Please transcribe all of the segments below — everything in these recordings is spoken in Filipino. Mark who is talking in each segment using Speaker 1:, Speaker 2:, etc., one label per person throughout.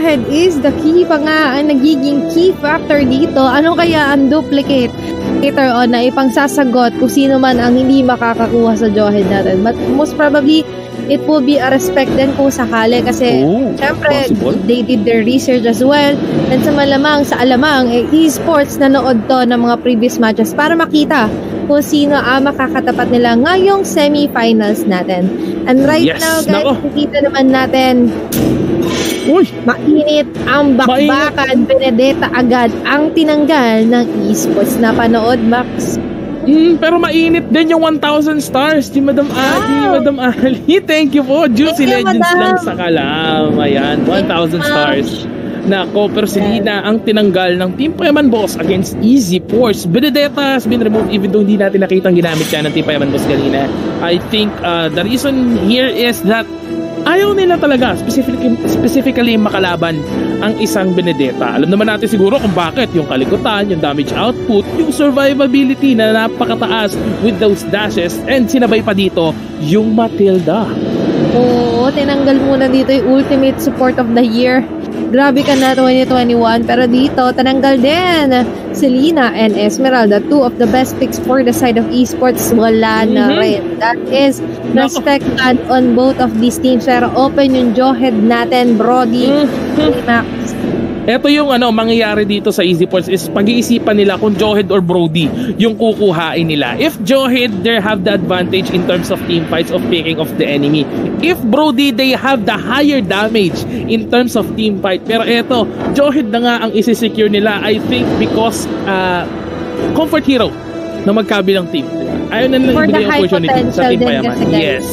Speaker 1: Johead is the key pa nga ang nagiging key factor dito. Ano kaya ang duplicate later on na ipangsasagot kung sino man ang hindi makakakuha sa Johead natin. But most probably, it will be a respect din kung sakali kasi
Speaker 2: Oh,
Speaker 1: syempre
Speaker 2: possible.
Speaker 1: they did their research as well and sa malamang sa alamang eh, esports nanood to ng mga previous matches para makita kung sino ang makakatapat nila ngayong semi-finals natin. And right
Speaker 2: Yes,
Speaker 1: now guys,
Speaker 2: nako.
Speaker 1: nakikita naman natin
Speaker 2: Uy,
Speaker 1: mainit ang bakbakan. Benedetta agad ang tinanggal ng esports na panood, Max.
Speaker 2: Mm, pero mainit din yung 1,000 stars ni Madam Ali,
Speaker 1: Wow.
Speaker 2: Madam Ali. Thank you po. Juicy
Speaker 1: Thank you,
Speaker 2: Legends
Speaker 1: Madam.
Speaker 2: lang sa kalam. Ayan, 1,000
Speaker 1: Ma'am.
Speaker 2: stars. Nako, pero si Lina ang tinanggal ng Team Payaman Boss against Easy Force. Benedetta has been removed even though hindi natin nakita ang ginamit siya ng Team Payaman Boss kanina. I think uh, the reason here is that ayaw nila talaga specifically, specifically makalaban ang isang Benedetta. Alam naman natin siguro kung bakit yung kalikutan, yung damage output, yung survivability na napakataas with those dashes and sinabay pa dito yung Matilda.
Speaker 1: Oo, tinanggal muna dito yung ultimate support of the year. Grabe ka na 2021 pero dito tinanggal din si Lina and Esmeralda, two of the best picks for the side of esports. Wala na
Speaker 2: Mhm.
Speaker 1: rin. That is respect on both of these teams. Pero open yung jawhead natin, Brody,
Speaker 2: Mhm.
Speaker 1: Max.
Speaker 2: Ito yung ano mangyayari dito sa Easy Points is pag-iisipan nila kung Johed or Brody yung kukuhain nila. If Johed, they have the advantage in terms of team fights of picking off the enemy. If Brody, they have the higher damage in terms of team fight. Pero eto, Johed na nga ang isi-secure nila. I think because uh, comfort hero na magkabilang team. Ayaw na
Speaker 1: the
Speaker 2: ibigay yung
Speaker 1: high
Speaker 2: opportunity sa Team Payaman. Yes.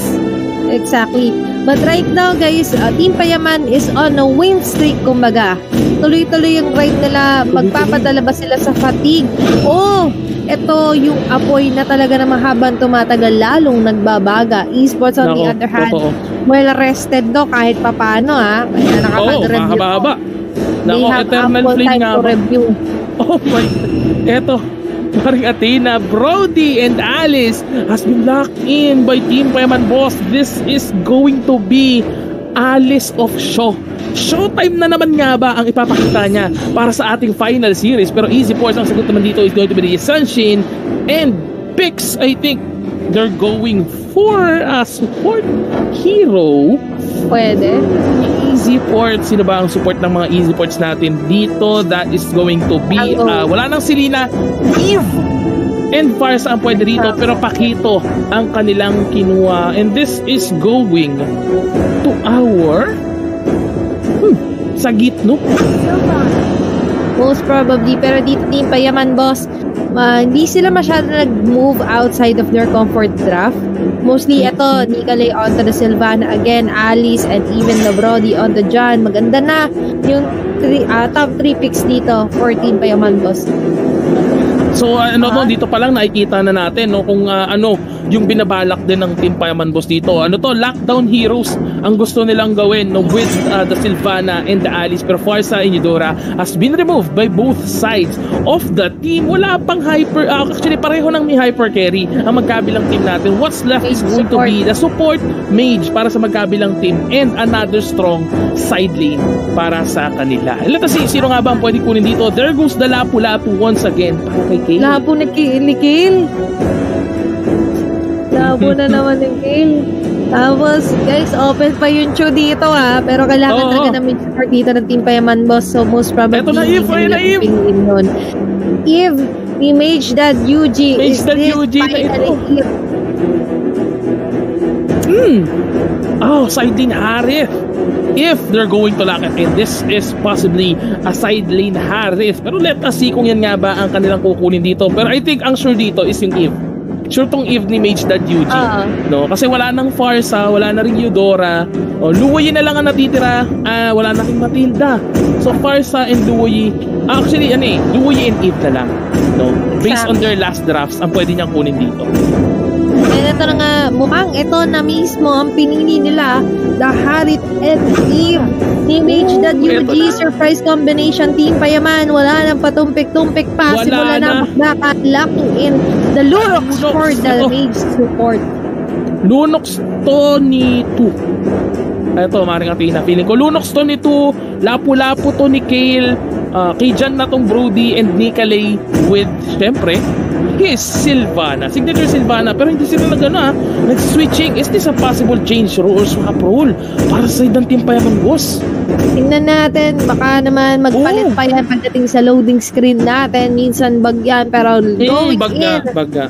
Speaker 1: Exactly. But right now, guys, uh, Team Payaman is on a win streak, kumbaga. Tuloy-tuloy yung ride nila. Magpapadala ba sila sa fatigue? Oh, ito yung apoy na talaga na mahabang tumatagal, lalong nagbabaga. Esports on the
Speaker 2: Nako,
Speaker 1: other hand,
Speaker 2: totoo.
Speaker 1: well rested no kahit papano ha. Kaya
Speaker 2: Oo,
Speaker 1: nakapag-review.
Speaker 2: mahaba-haba.
Speaker 1: They
Speaker 2: Nako, Eternal Flame nga
Speaker 1: review.
Speaker 2: Oh my Eto, paring Athena, Brody, and Alice has been locked in by Team Payaman Boss. This is going to be Alice of Show. Showtime na naman nga ba ang ipapakita niya para sa ating final series? Pero Easy Force ang sagot naman dito is going to be the Sunshine and Pix, I think they're going for a support hero.
Speaker 1: Pwede.
Speaker 2: Easy Ports, sino ba ang support ng mga Easy Ports natin dito? That is going to be, uh, wala nang Selena, Eve and Farsa ang pwede rito, pero Pakito ang kanilang kinuha. And this is going to our hmm, sa gitno.
Speaker 1: Most probably. Pero dito Team Payaman, boss, ah, hindi sila masyado nag-move outside of their comfort draft. Mostly ito, Nicolay onto the Silvana again, Alice, and even the Brody on the John. Maganda na yung three, ah, top 3 picks dito for Team Payaman, boss.
Speaker 2: So uh, ano
Speaker 1: Ah.
Speaker 2: no, dito pa lang nakikita na natin no kung uh, ano yung binabalak din ng Team Payaman Boss dito. Ano to, lockdown heroes ang gusto nilang gawin no with uh, the Silvana and the Alice pero Farsa and Eudora has been removed by both sides of the team. Wala pang hyper uh, actually pareho nang may hyper carry ang magkabilang team natin. What's left is going to be the support mage para sa magkabilang team and another strong side lane para sa kanila. Let us see sino nga ba ang pwede kunin dito. There goes the Lapu-Lapu once again para kay.
Speaker 1: Labo na ni Kill. Labo na naman ni Kill. Tapos, guys, open pa yung Chu dito ha. Pero kailangan
Speaker 2: Oo.
Speaker 1: talaga namin support dito ng Team Payaman Boss. So, most probably,
Speaker 2: Eto na, Eve, ayun na, Eve.
Speaker 1: yun. Eve, ni Mage Dad UG.
Speaker 2: Mage
Speaker 1: is
Speaker 2: Dad
Speaker 1: this
Speaker 2: UG na
Speaker 1: finally
Speaker 2: ito.
Speaker 1: Eve?
Speaker 2: Hmm. Oh, side lane Harith. If they're going to lock it in, this is possibly a side lane Harith. Pero let us see kung yan nga ba ang kanilang kukunin dito. Pero I think ang sure dito is yung Eve. Sure tong Eve ni Mage Dad UG.
Speaker 1: Oo.
Speaker 2: No? Kasi wala nang Farsa, wala na rin Eudora. O, Luoyi na lang ang natitira. Ah, wala na rin Matilda. So Farsa and Luoyi, actually ano eh, Luoyi and Eve na lang. No? Based on their last drafts, ang pwede niyang kunin dito.
Speaker 1: And ito na nga, mukhang ito na mismo ang pinili nila, the Harith and Eve. Ni Mage Dad
Speaker 2: Eto
Speaker 1: UG, surprise combination, Team Payaman. Wala nang patumpik-tumpik pa.
Speaker 2: Wala
Speaker 1: Simula na
Speaker 2: na.
Speaker 1: bakbakan, locking in the Lurox for the. Mage support.
Speaker 2: Lunox Tony 2. Ito, Maring Athena. Feeling ko, Lunox to nito, Lapu-Lapu to ni Kale, uh, kay Jan na tong Brody and Nicolay with, syempre, his Silvana. Signature Silvana. Pero hindi sila nag ano ah, nag-switching. Is this a possible change role or swap para sa ng Team Payaman Boss?
Speaker 1: Tingnan natin, baka naman magpalit
Speaker 2: Oh.
Speaker 1: pa yan pagdating sa loading screen natin. Minsan bagyan, pero going
Speaker 2: Hmm, bagga,
Speaker 1: in.
Speaker 2: bagga.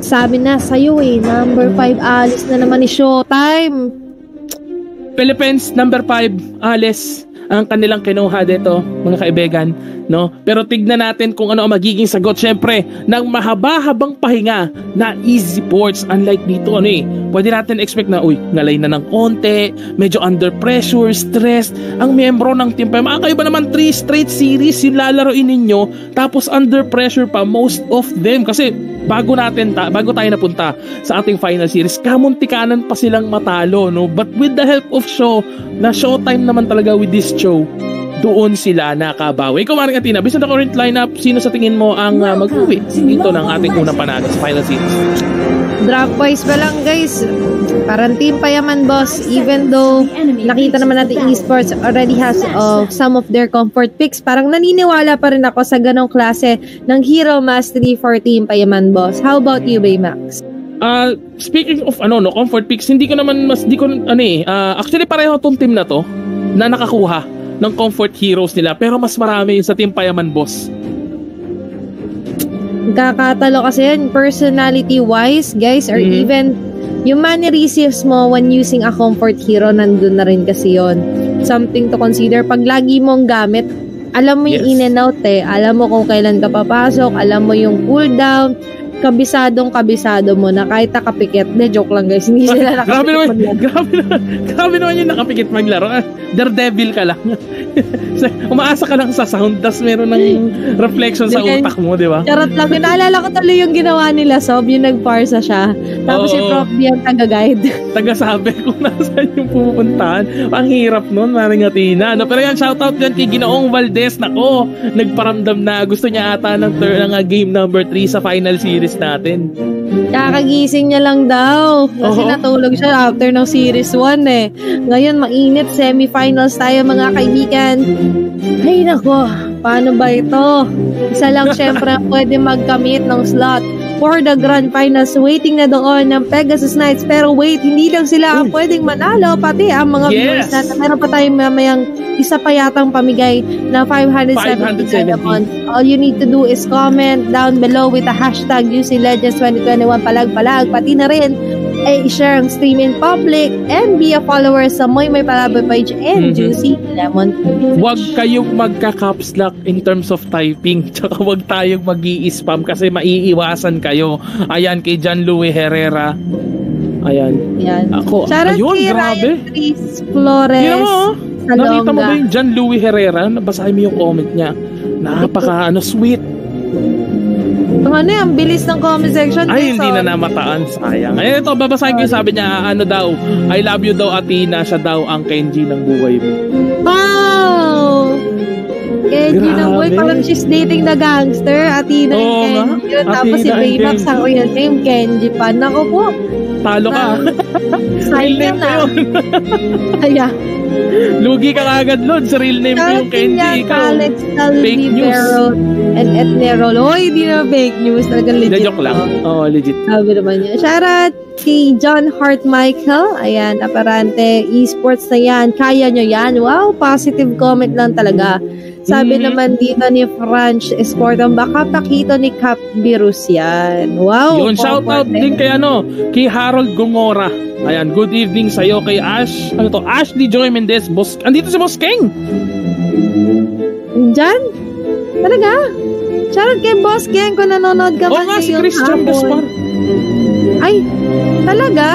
Speaker 1: Sabi na sa'yo eh, number 5 alis na naman ni Showtime.
Speaker 2: Philippines number 5 Ales ang kanilang kinuha dito mga kaibigan no? Pero tignan natin kung ano ang magiging sagot syempre ng mahaba-habang pahinga na easy ports unlike dito ano eh. Pwede natin expect na uy ngalay na ng konti medyo under pressure stress ang miyembro ng team pa kayo ba naman 3 straight series yung lalaroin ninyo tapos under pressure pa most of them. Kasi bago natin ta- bago tayo napunta sa ating final series kamuntikanan pa silang matalo no? But with the help of show na showtime naman talaga with this show doon sila nakabawi. Ikaw, Maring Atina, based on the current lineup, sino sa tingin mo ang uh, mag-uwi dito ng ating unang panalo sa final series?
Speaker 1: Draft wise pa lang guys, parang team payaman boss, even though nakita naman natin esports already has uh, some of their comfort picks, parang naniniwala pa rin ako sa ganong klase ng hero mastery for team payaman boss. How about you, Baymax?
Speaker 2: Uh, speaking of ano no, comfort picks, hindi ko naman mas di ko ano eh, uh, actually pareho tong team na to na nakakuha ng comfort heroes nila pero mas marami yung sa team Payaman Boss.
Speaker 1: Kakatalo kasi yan, personality-wise, guys, or
Speaker 2: Mhm.
Speaker 1: even yung mannerisms mo when using a comfort hero, nandun na rin kasi yon Something to consider. Pag lagi mong gamit, alam mo yung
Speaker 2: Yes.
Speaker 1: in and out eh. Alam mo kung kailan ka papasok, alam mo yung cooldown, kabisadong kabisado mo na kahit nakapikit. De, joke lang guys. Hindi sila nakapikit.
Speaker 2: grabe naman,
Speaker 1: maglaro.
Speaker 2: grabe naman, grabe naman yung nakapikit maglaro. Ah, Daredevil ka lang. Sa- Umaasa ka lang sa sound, tas meron ng reflection sa utak mo, di ba?
Speaker 1: Charot lang. yun. Naalala ko tuloy yung ginawa nila, Sob. Yung nagparsa siya. Tapos
Speaker 2: Oo.
Speaker 1: si Prof. B ang taga-guide.
Speaker 2: Taga-sabi kung nasaan yung pupuntahan. Ang hirap nun, maring Atina. No, pero yan, shoutout yan kay Ginoong Valdez. Nako, nagparamdam na gusto niya ata ng, tur- ng uh, game number 3 sa final series natin.
Speaker 1: Kakagising niya lang daw. Kasi
Speaker 2: Oo.
Speaker 1: natulog siya after ng Series 1 eh. Ngayon, mainit. Semifinals tayo mga kaibigan. Ay nako, paano ba ito? Isa lang syempre pwede magkamit ng slot for the grand finals. Waiting na doon ng Pegasus Knights. Pero wait, hindi lang sila ang pwedeng manalo. Pati ang mga
Speaker 2: Yes.
Speaker 1: viewers natin. Meron pa tayong mamayang isa pa yatang pamigay na 570
Speaker 2: 570.
Speaker 1: diamonds. All you need to do is comment down below with the hashtag UC Legends 2021 palag-palag. Pati na rin ay share ang stream in public and be a follower sa Moy May Palaboy page and
Speaker 2: Mhm.
Speaker 1: Juicy Lemon
Speaker 2: Huwag kayong magka-caps lock in terms of typing. Tsaka huwag tayong mag spam kasi maiiwasan kayo. Ayan, kay John Louis Herrera. Ayan.
Speaker 1: Yan.
Speaker 2: Ako,
Speaker 1: Shoutout
Speaker 2: ayun,
Speaker 1: kay
Speaker 2: grabe.
Speaker 1: Ryan Flores.
Speaker 2: Tingnan mo, oh. Nakita mo ba yung John Louis Herrera? Nabasahin mo yung comment niya. Napaka, ano, sweet.
Speaker 1: Ang ano yan, bilis ng comment section.
Speaker 2: Ay, hindi na namataan. Sayang. Ay, ito, babasahin ko yung sabi niya, ano daw, I love you daw, Athena. Siya daw ang Kenji ng buhay mo.
Speaker 1: Wow! Kenji
Speaker 2: Grabe.
Speaker 1: na boy, parang she's dating the gangster. Athena
Speaker 2: Oo
Speaker 1: and
Speaker 2: nga.
Speaker 1: Kenji. Yun, Tapos si Baymax ang real name, Kenji pa. Naku po,
Speaker 2: Talo ka. name
Speaker 1: na.
Speaker 2: yun.
Speaker 1: Kaya,
Speaker 2: Lugi ka kagad, Lord. Sa real name ko yung Kenji. Ikaw.
Speaker 1: Alex
Speaker 2: Fake news.
Speaker 1: And Etnerol. Hoy, hindi na fake news. Talagang legit.
Speaker 2: joke lang. Oo, legit.
Speaker 1: Sabi naman niya. Shoutout kay John Hart Michael. Ayan, aparante. Esports na yan. Kaya nyo yan. Wow, positive comment lang talaga. Sabi
Speaker 2: Mhm.
Speaker 1: naman dito ni Franch Esportong, baka pakito ni Cap Virus yan. Wow.
Speaker 2: Yun, shoutout
Speaker 1: comfort
Speaker 2: din kay ano, kay Harold Gongora. Ayan, good evening sa'yo kay Ash. Ano to? Ashley Joy Mendez. Boss, andito si Boss King.
Speaker 1: Diyan? Talaga? Shoutout kay Boss Ken kung nanonood ka
Speaker 2: Oo
Speaker 1: ba
Speaker 2: nga, si Christian. Gaspar.
Speaker 1: Ay, talaga?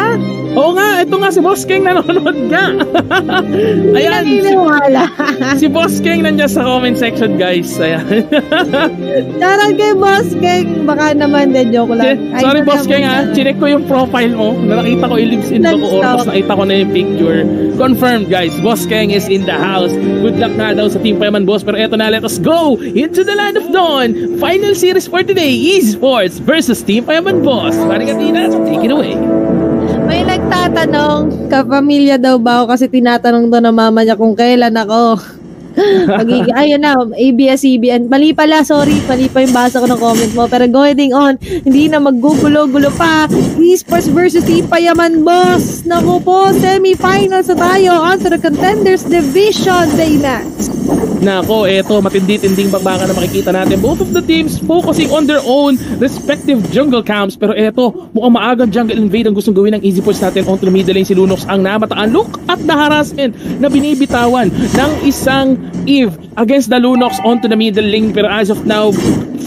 Speaker 2: Oo nga, ito nga si Boss King nanonood ka. Ayan, si,
Speaker 1: Naniniwala.
Speaker 2: si Boss King nandiyan sa comment section, guys. Ayan.
Speaker 1: Shoutout kay Boss Ken. Baka naman, de joke lang. Ay,
Speaker 2: Sorry, Boss King, ha.
Speaker 1: na.
Speaker 2: Chinek ko yung profile mo. Na nakita ko i-lives in
Speaker 1: Let's
Speaker 2: Bacoor.
Speaker 1: stop.
Speaker 2: Tapos nakita ko na yung picture. Confirmed, guys. Boss King is in the house. Good luck na daw sa Team Payaman, boss. Pero eto na, let us go into the land of dawn. Final series for today, Esports versus Team Payaman, boss. Maring Atina, take it away.
Speaker 1: Nagtatanong, kapamilya daw ba ako kasi tinatanong daw ng mama niya kung kailan ako. Pagiging, ayun na, ABS-CBN. Mali pala, sorry. Mali pa yung basa ko ng comment mo. Pero going on, hindi na maggugulo-gulo pa. Esports versus Team Payaman Boss. Naku po, semi-finals na tayo onto the Contenders Division, Baymax.
Speaker 2: Nako, eto, matindi-tinding bakbakan na makikita natin. Both of the teams focusing on their own respective jungle camps. Pero eto, mukhang maagang jungle invade ang gustong gawin ng Easy Force natin onto the middle lane si Lunox ang namataan. Look at the harassment na binibitawan ng isang Eve against the Lunox onto the middle lane. Pero as of now,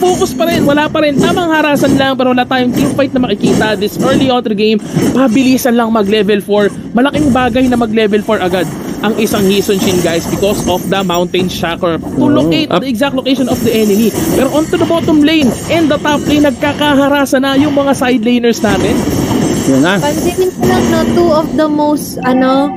Speaker 2: focus pa rin, wala pa rin. Tamang harasan lang pero wala tayong team fight na makikita this early on the game. Pabilisan lang mag level 4. Malaking bagay na mag level 4 agad ang isang Hison Shin guys because of the mountain shaker to locate the exact location of the enemy. Pero onto the bottom lane and the top lane nagkakaharasa na yung mga side laners natin.
Speaker 3: Yun na.
Speaker 1: Pansinin ko lang, no, two of the most, ano,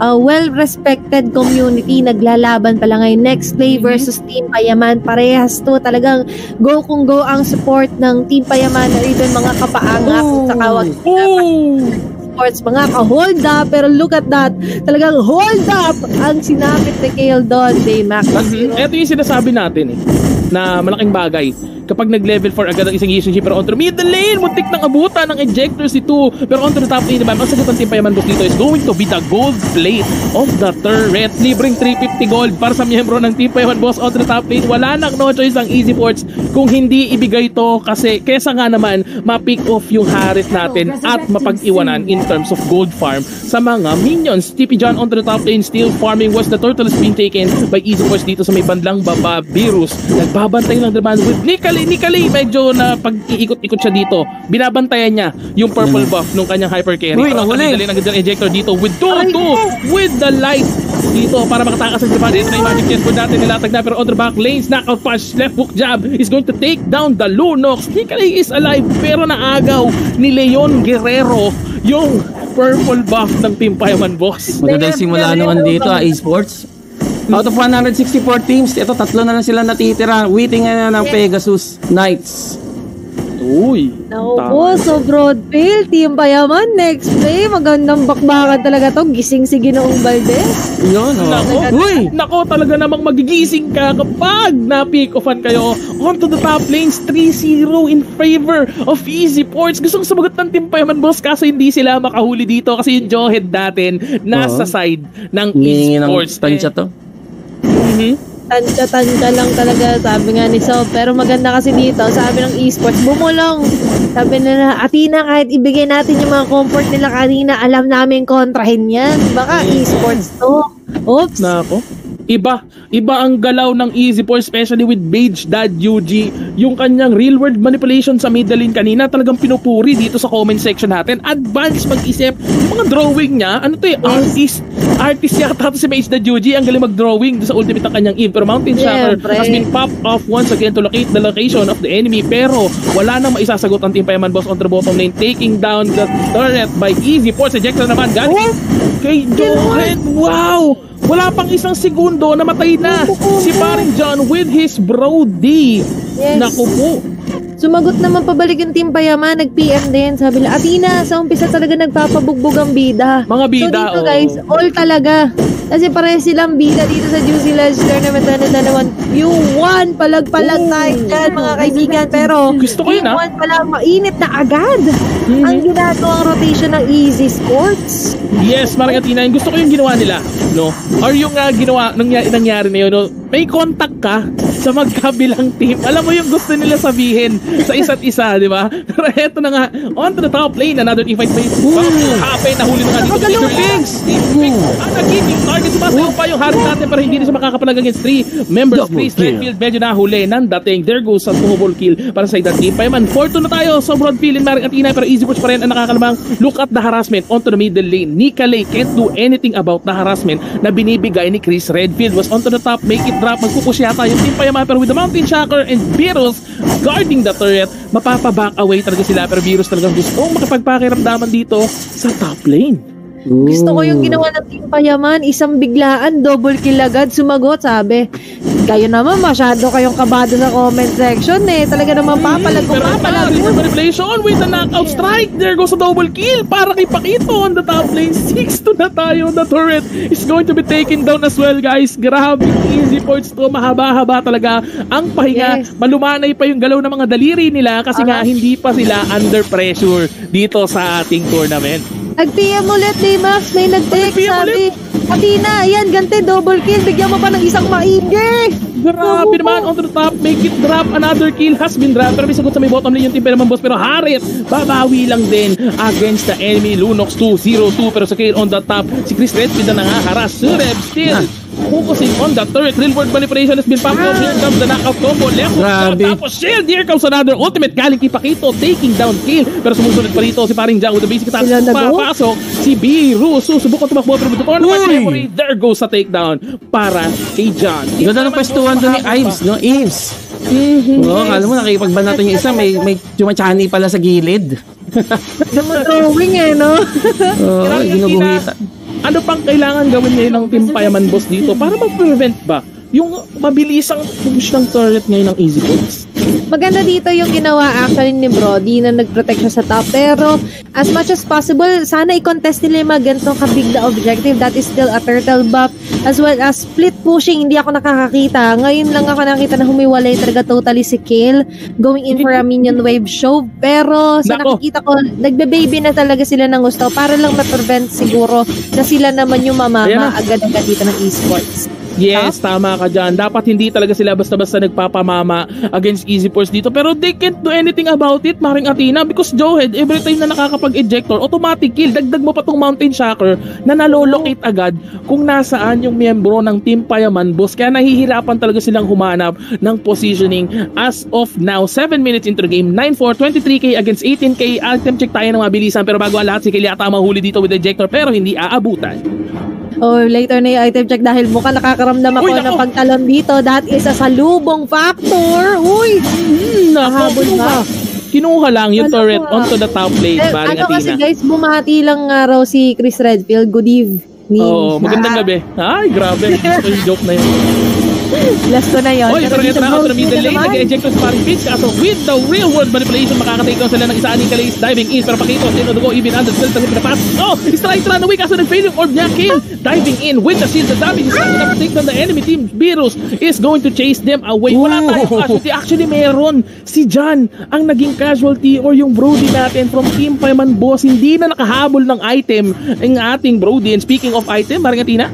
Speaker 1: uh, well-respected community naglalaban pala ngayon. Next Play versus Team Payaman. Parehas to. Talagang go kung go ang support ng Team Payaman or even mga kapaangak sa kawag
Speaker 2: Oh!
Speaker 1: Sports, mga ka-hold up. Pero look at that. Talagang hold up ang sinapit ni Kale Don Baymax.
Speaker 2: Ito yung sinasabi natin eh, na malaking bagay. Kapag nag-level 4 agad ang isang Yishin pero onto the middle lane, muntik ng abutan ng ejector si 2. Pero onto the top lane naman, ang sagot ng Team Payaman Boss dito is going to be the gold plate of the turret. Libreng 350 gold para sa miyembro ng Team Payaman Boss onto the top lane. Wala nang no choice ang Easy Ports kung hindi ibigay to kasi kesa nga naman ma-pick off yung Harith natin at mapag-iwanan in terms of gold farm sa mga minions. TP John onto the top lane still farming was the turtle is being taken by Easy Ports dito sa may bandang baba. Virus nagbabantay lang naman with Nikali. Nikali medyo na pag-iikot-ikot siya dito. Binabantayan niya yung purple buff nung kanyang hyper carry.
Speaker 3: Uy, nahuli.
Speaker 2: ang dali ng ejector dito with 2-2 with the light dito para makatakas sa Japan. Ito na yung magic chess board natin nilatag na pero on the back lanes, knockout punch, left hook jab is going to take down the Lunox. Nikali is alive pero naagaw ni Leon Guerrero yung purple buff ng Team Payaman Boss.
Speaker 3: Maganda yung simula naman dito ah, esports. Out of 164 teams, ito tatlo na lang sila natitira. Waiting na ng Pegasus Knights.
Speaker 2: Uy.
Speaker 1: Naku so broadfield, Team Payaman, next play, magandang bakbakan talaga to, gising si Ginoong Valdez.
Speaker 3: Yun, oh.
Speaker 2: Nako,
Speaker 3: Uy!
Speaker 2: nako talaga namang magigising ka kapag na-pick offan kayo onto the top lanes 3-0 in favor of Easy Ports. Gustong sumagot ng Team Payaman Boss kaso hindi sila makahuli dito kasi yung Jawhead natin nasa
Speaker 3: Oo.
Speaker 2: side ng Easy
Speaker 3: ng
Speaker 2: Ports.
Speaker 3: tansya to.
Speaker 2: Mhm.
Speaker 1: Tansya-tansya lang talaga, sabi nga ni Sob. Pero maganda kasi dito, sabi ng esports, bumulong. Sabi nila, Atina, kahit ibigay natin yung mga comfort nila kanina, alam namin kontrahin yan. Baka esports to. Oops.
Speaker 2: Nako. Iba, iba ang galaw ng Easy Force, especially with Beige Dad UG. Yung kanyang real world manipulation sa middle lane kanina, talagang pinupuri dito sa comment section natin. Advance mag-isip. Mga drawing niya, ano to eh, artist. Artist yata to si Beige Dad UG. Ang galing mag-drawing sa ultimate ng kanyang Eve. Pero Mountain Shatter
Speaker 1: Siyempre.
Speaker 2: has been popped off once again to locate the location of the enemy. Pero wala nang maisasagot ang Team Payaman Boss on the bottom lane, taking down the turret by Easy Force. Ejector naman, galing kay Johan. Wow! Wala pang isang segundo, namatay na si Paring John with his Brody.
Speaker 1: Yes.
Speaker 2: Naku po.
Speaker 1: Sumagot naman pabalik yung Team Payaman, nag-PM din. Sabi nila, Atina, sa umpisa talaga nagpapabugbog ang bida.
Speaker 2: Mga bida,
Speaker 1: So dito
Speaker 2: oo.
Speaker 1: guys, all talaga. Kasi pareho silang bida dito sa Juicy Lodge Tournament na naman. Yung one, palag-palag tayo dyan mga kaibigan. Pero
Speaker 2: Gusto ko yun, ah.
Speaker 1: one pala, mainit na agad.
Speaker 2: Mhm.
Speaker 1: Ang ginagawang rotation ng Easy Sports.
Speaker 2: Yes, Marang Atina, yung gusto ko yung ginawa nila, no? Or yung uh, ginawa, nangyari, nangyari na yun, no? May contact ka sa magkabilang team. Alam mo yung gusto nila sabihin sa isa't isa, di ba? Pero eto na nga, on to the top lane, another team fight may happen, nahuli na nga dito. Fix! Fix! Ang nagiging target, sumasayaw pa yung Harry natin pero hindi na siya makakapalag against three members.
Speaker 3: Double
Speaker 2: Chris
Speaker 3: kill.
Speaker 2: Redfield medyo nahuli ng dating. There goes sa double kill para sa idag team. Payaman, 4-2 na tayo sa Broadfield and Marang Atina pero easy push pa rin ang nakakalamang look at the harassment onto the middle lane. Nika Lay can't do anything about the harassment na binibigay ni Chris Redfield. Was onto the top, make it drop. Magpupush yata yung team Payaman pero with the Mountain Shocker and Virus guarding the turret, mapapaback away talaga sila pero Virus talagang gusto makapagpakiramdaman dito sa top lane.
Speaker 1: Gusto ko yung ginawa ng Team Payaman, isang biglaan, double kill agad, sumagot, sabi. Kayo naman, masyado kayong kabado sa comment section eh. Talaga naman papalag
Speaker 2: ito,
Speaker 1: papalag
Speaker 2: Manipulation with the knockout strike. There goes a double kill para kay Pakito on the top lane. 6 to na tayo. The turret is going to be taken down as well, guys. Grabe, easy points to. Mahaba-haba talaga ang pahinga.
Speaker 1: Yes.
Speaker 2: Malumanay pa yung galaw ng mga daliri nila kasi nga
Speaker 1: Aha.
Speaker 2: hindi pa sila under pressure dito sa ating tournament.
Speaker 1: Nag-PM ulit ni Max, may nag-text,
Speaker 2: Nag-PM
Speaker 1: sabi. Athena, ayan, ganti, double kill, bigyan mo pa ng isang maigi.
Speaker 2: Grabe naman, on the top, make it drop. Another kill has been dropped. Pero may sagot sa may bottom lane yung team pa naman boss. Pero Harit, babawi lang din against the enemy. Lunox 2-0-2. Pero sa kill on the top, si Chris Redfield na nangaharas. Sureb still focusing on the turret. Real world manipulation has been popped out. Here comes the knockout combo. Left
Speaker 3: Grabe.
Speaker 2: shot. Tapos shield. Here comes another ultimate galing kay Pakito. Taking down kill. Pero sumusunod pa rito si paring Jang with the basic attack. Papasok si Biru. Susubukan tumakbo. Pero with the corner
Speaker 3: Uy!
Speaker 2: memory, there goes sa takedown para kay John.
Speaker 3: Ganda ng pwestuhan doon ni Ives, no? Ives.
Speaker 2: Mhm.
Speaker 3: Oo, alam mo, nakikipagbanatan yung isa, may, may chumachani pala sa gilid.
Speaker 1: Drawing eh, no?
Speaker 3: Oo,
Speaker 2: Kailangan
Speaker 3: ginuguhita.
Speaker 2: Ano pang kailangan gawin ngayon ng Team Payaman Boss dito para ma-prevent ba yung mabilisang push ng turret ngayon ng Easy Points?
Speaker 1: Maganda dito yung ginawa actually ni Brody na nag-protect siya sa top. Pero as much as possible, sana i-contest nila yung mga ganitong kabig na objective. That is still a turtle buff. As well as split pushing, hindi ako nakakakita. Ngayon lang ako nakita na humiwalay talaga totally si Kale going in for a minion wave show. Pero sa
Speaker 2: Nako.
Speaker 1: nakikita ko, nagbe-baby na talaga sila ng gusto para lang ma-prevent siguro na sila naman yung mamama agad-agad dito ng esports.
Speaker 2: Yes, tama ka dyan. Dapat hindi talaga sila basta-basta nagpapamama against Easy Force dito. Pero they can't do anything about it, Maring Athena, because Joehead, every time na nakakapag-ejector, automatic kill. Dagdag mo pa tong Mountain Shocker na nalolocate agad kung nasaan yung miyembro ng Team Payaman Boss. Kaya nahihirapan talaga silang humanap ng positioning as of now. 7 minutes into the game, 9-4, 23k against 18k. Item check tayo ng mabilisan. Pero bago ang lahat, si Kiliata mahuli dito with ejector pero hindi aabutan.
Speaker 1: Oh, later na yung item check dahil mukhang nakakaramdam ako
Speaker 2: Uy,
Speaker 1: ng pagtalon dito. That is a salubong factor. Uy!
Speaker 2: Hmm,
Speaker 1: Nahabol ba?
Speaker 2: Kinuha lang yung
Speaker 1: Ano
Speaker 2: turret onto the top lane,
Speaker 1: Eh, ano kasi
Speaker 2: Athena.
Speaker 1: guys, bumati lang nga raw si Chris Redfield. Good evening.
Speaker 2: Oo, magandang gabi. Ay, grabe. Ito yung joke na yun.
Speaker 1: Last ko na yun.
Speaker 2: Oy, pero ito na out
Speaker 1: sa
Speaker 2: middle lane. Nag-eject ko sa paring pitch. Kaso with the real world manipulation, makakatake down sila ng isa aning kalis. Diving in. Pero pakito, sino dugo, even under the kasi pinapas. Oh, he's trying to run away. Kaso nag-fail yung orb niya. Kill. Diving in with the shield. The damage is enough to take down the enemy team. Virus is going to chase them away. Wala tayong casualty. Actually, meron. Si John ang naging casualty or yung Brody natin from Team Payman Boss. Hindi na nakahabol ng item ang ating Brody. And speaking of item, Maring Athena,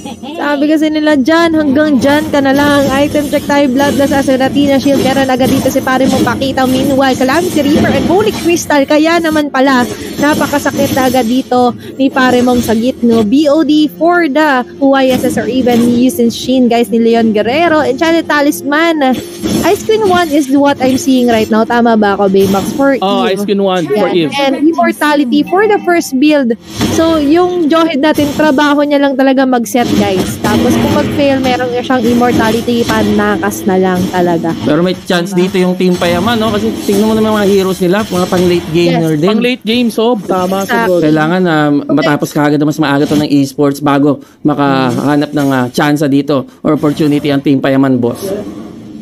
Speaker 1: Sabi kasi nila, dyan, hanggang dyan ka na lang. Item check tayo, Bloodless Aseratina Shield. Meron agad dito si pare mo pakita. Meanwhile, Calamity Reaper and Holy Crystal. Kaya naman pala, napakasakit na agad dito ni pare mong sagit, no? BOD for the UISS or even Yusin Shin, guys, ni Leon Guerrero. Enchanted Talisman. Ice Queen 1 is what I'm seeing right now. Tama ba ako, Baymax? For
Speaker 2: oh,
Speaker 1: Eve.
Speaker 2: Ice Queen 1 for Eve.
Speaker 1: and immortality for the first build. So, yung Johead natin, trabaho niya lang talaga mag-set, guys. Tapos, kung mag-fail, meron siyang immortality, panakas na lang talaga.
Speaker 3: Pero may chance dito yung team payaman, no? Kasi tingnan mo naman mga heroes nila, mga pang late gamer din.
Speaker 2: Pang late game, Sob. Tama sa
Speaker 1: Exactly.
Speaker 3: Kailangan na matapos ka agad na mas maaga to ng esports bago makahanap ng ah, chance dito or opportunity ang team payaman boss.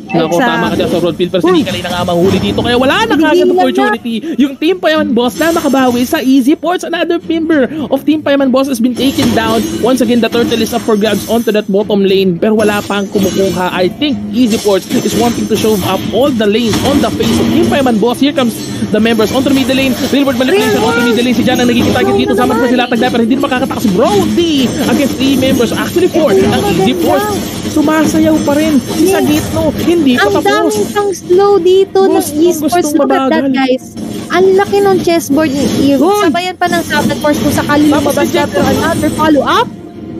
Speaker 2: Naku,
Speaker 1: Exactly.
Speaker 2: tama ka dyan sa Roadfield pero si Nikalay na nga manghuli dito kaya wala na kagad opportunity. Yung Team Payaman Boss na makabawi sa Easy Ports. Another member of Team Payaman Boss has been taken down. Once again, the turtle is up for grabs onto that bottom lane pero wala pang kumukuha. I think Easy Ports is wanting to show up all the lanes on the face of Team Payaman Boss. Here comes the members onto the middle lane. Railward manipulation onto middle lane. Si Jan ang nagiging target dito. Sama pa sila tagda pero hindi na makakatakas si Brody against three members. Actually four. Ang Easy Ports sumasayaw pa rin. Si Sagitno hindi pa
Speaker 1: Ang
Speaker 2: tapos.
Speaker 1: daming pang slow dito ng
Speaker 2: Gustong-
Speaker 1: esports. Look at that, guys. Ang laki ng chessboard ni Eve.
Speaker 2: Hoy!
Speaker 1: Sabayan pa ng Southern Force kung sakali
Speaker 2: Jet-
Speaker 1: na pero another follow-up.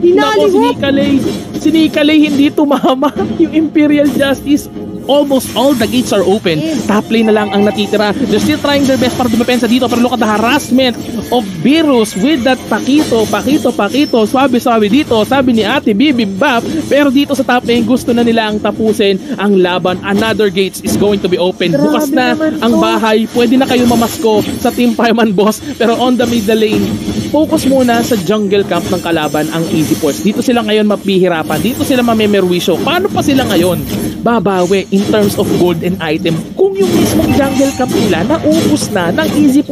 Speaker 2: Nako, si
Speaker 1: Hinali mo.
Speaker 2: Nikalay. Si Nikalay hindi tumama. Yung Imperial Justice almost all the gates are open. Top lane na lang ang natitira. They're still trying their best para dumepensa dito. Pero look at the harassment of Virus with that Pakito, Pakito, Pakito. Swabe-swabe dito. Sabi ni ate Bibimbap. Pero dito sa top lane, gusto na nila ang tapusin ang laban. Another gates is going to be open.
Speaker 1: Grabe
Speaker 2: Bukas na ang bahay. Pwede na kayo mamasko sa Team Fireman Boss. Pero on the middle lane, focus muna sa jungle camp ng kalaban ang Easy Force. Dito sila ngayon mapihirapan. Dito sila mamemerwisyo. Paano pa sila ngayon babawi in terms of gold and item. Kung yung mismong jungle camp nila naubos na ng Easy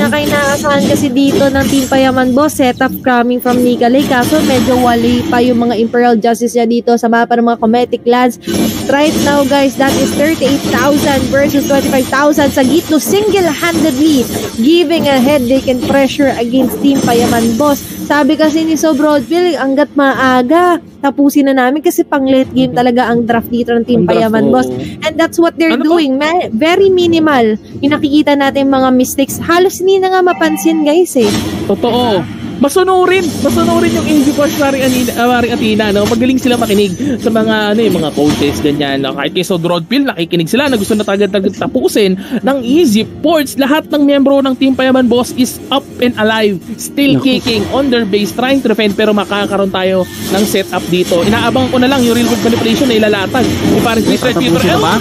Speaker 1: na kayo nakakasahan kasi dito ng Team Payaman Boss setup coming from Nicolay kaso medyo wali pa yung mga Imperial Justice niya dito sa mapa ng mga Cometic Lands. Right now guys that is 38,000 versus 25,000 sa Gitno. Single-handedly giving a headache and pressure against Team Payaman Boss sabi kasi ni So Broadfield hanggat maaga tapusin na namin kasi pang late game talaga ang draft dito ng Team Payaman. Boss. and that's what they're
Speaker 2: Ano
Speaker 1: doing. Ma- very minimal yung nakikita natin mga mistakes. Halos hindi na nga mapansin guys eh.
Speaker 2: Totoo. Masunurin, masunurin yung Easy Force Mari Anina, uh, Mari Atina, no? Magaling sila makinig sa mga ano, yung mga coaches ganyan. No? Kahit kay Sod Rodfield, nakikinig sila na gusto na tagad-tagad tapusin ng Easy Force. Lahat ng miyembro ng Team Payaman Boss is up and alive, still
Speaker 3: Naku.
Speaker 2: kicking on their base, trying to defend pero makakaroon tayo ng setup dito. Inaabangan ko na lang yung real world manipulation na ilalatag. Yung parang Chris Red Peter.
Speaker 3: Ba?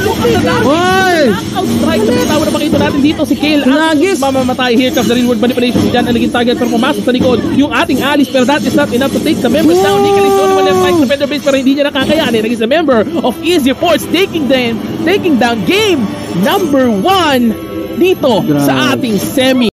Speaker 2: Hoy! Knockout strike na bitaw na makita natin dito si Kale.
Speaker 3: Nagis!
Speaker 2: mamamatay. Here comes the real world manipulation. Diyan ang naging target pero pumasok sa likod. Yung ating Alice pero that is not enough to take the members down. Nick is the only one left right defender base pero hindi niya nakakayanin. Naging the member of Easy Force taking them, taking down game number one dito sa
Speaker 3: Grabe.
Speaker 2: ating semi